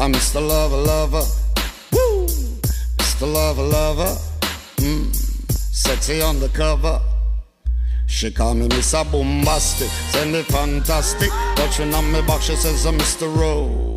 I'm Mr. Lover Lover. Woo! Mr. Lover Lover. hmm. Sexy on the cover. She call me Mr. Boombastic, send me fantastic. Touching on me back, she says I'm Mr. Rowe.